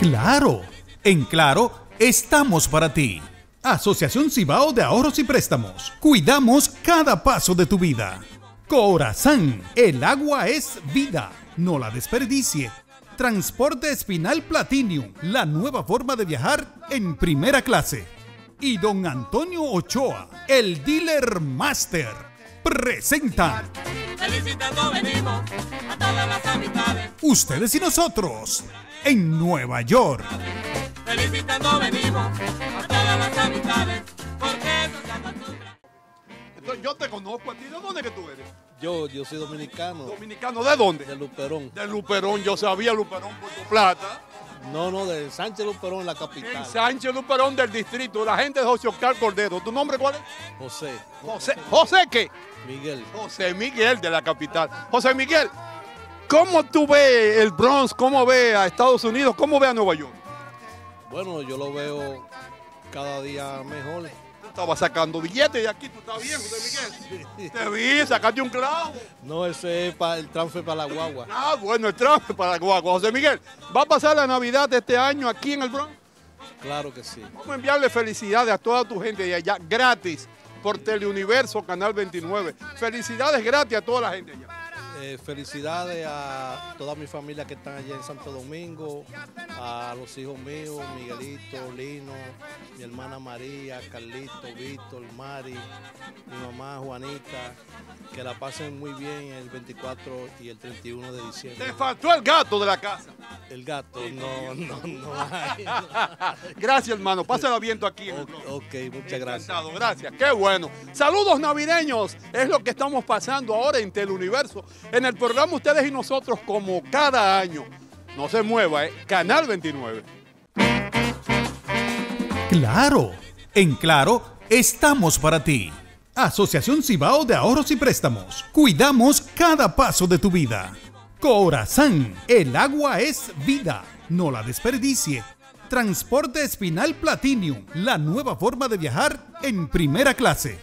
Claro, en Claro estamos para ti. Asociación Cibao de Ahorros y Préstamos. Cuidamos cada paso de tu vida. Corazán, el agua es vida, no la desperdicie. Transporte Espinal Platinum, la nueva forma de viajar en primera clase. Y don Antonio Ochoa, el dealer master, presenta. Felicitando venimos a todas las amistades. Ustedes y nosotros en Nueva York. Felicitando venimos a todas las amistades. Porque eso es la costumbre. Entonces, yo te conozco a ti. ¿De dónde que tú eres? Yo, yo soy dominicano, Dominicano, ¿de dónde? de Luperón. De Luperón. Yo sabía Luperón, Puerto Plata. No, no, de Sánchez Luperón, la En capital. Sánchez Luperón del distrito. La gente de José Oscar Cordero. ¿Tu nombre cuál es? José, José. ¿José qué? Miguel. José Miguel de la capital. José Miguel, ¿cómo tú ves el Bronx? ¿Cómo ves a Estados Unidos? ¿Cómo ves a Nueva York? Bueno, yo lo veo cada día mejor. Tú estabas sacando billetes y aquí tú estás bien, José Miguel. Te vi, sacaste un clavo. No, ese es para el transfer para la guagua. Ah, bueno, el tráfico para Guagua. José Miguel, ¿va a pasar la Navidad de este año aquí en el Bronx? Claro que sí. Vamos a enviarle felicidades a toda tu gente de allá, gratis, por Teleuniverso, Canal 29. Felicidades gratis a toda la gente allá. Eh, felicidades a toda mi familia que están allá en Santo Domingo, a los hijos míos, Miguelito, Lino, mi hermana María, Carlito, Víctor, Mari, mi mamá Juanita, que la pasen muy bien el 24 y el 31 de Te diciembre. faltó el gato de la casa. El gato, no, no, no hay. Gracias, hermano. Pásala viento aquí en Ok, muchas gracias. Gracias. Qué bueno. Saludos navideños. Es lo que estamos pasando ahora en Teleuniverso. En el programa Ustedes y Nosotros, como cada año. No se mueva, ¿eh? Canal 29. Claro, en Claro estamos para ti. Asociación Cibao de Ahorros y Préstamos. Cuidamos cada paso de tu vida. Corazán, el agua es vida, no la desperdicie. Transporte Espinal Platinum, la nueva forma de viajar en primera clase.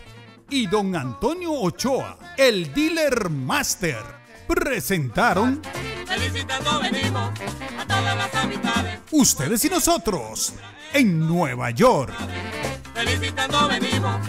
Y don Antonio Ochoa, el dealer master, presentaron Felicitando venimos a todas las amistades. Ustedes y nosotros en Nueva York. Felicitando venimos